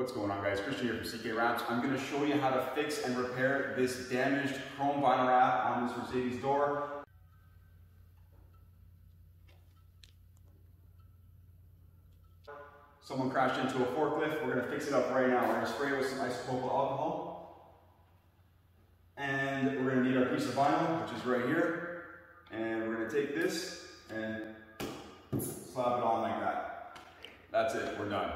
What's going on guys, Christian here from CK Wraps. I'm going to show you how to fix and repair this damaged chrome vinyl wrap on this Mercedes door. Someone crashed into a forklift, we're going to fix it up right now. We're going to spray it with some isopropyl alcohol. And we're going to need our piece of vinyl, which is right here. And we're going to take this and slap it on like that. That's it, we're done.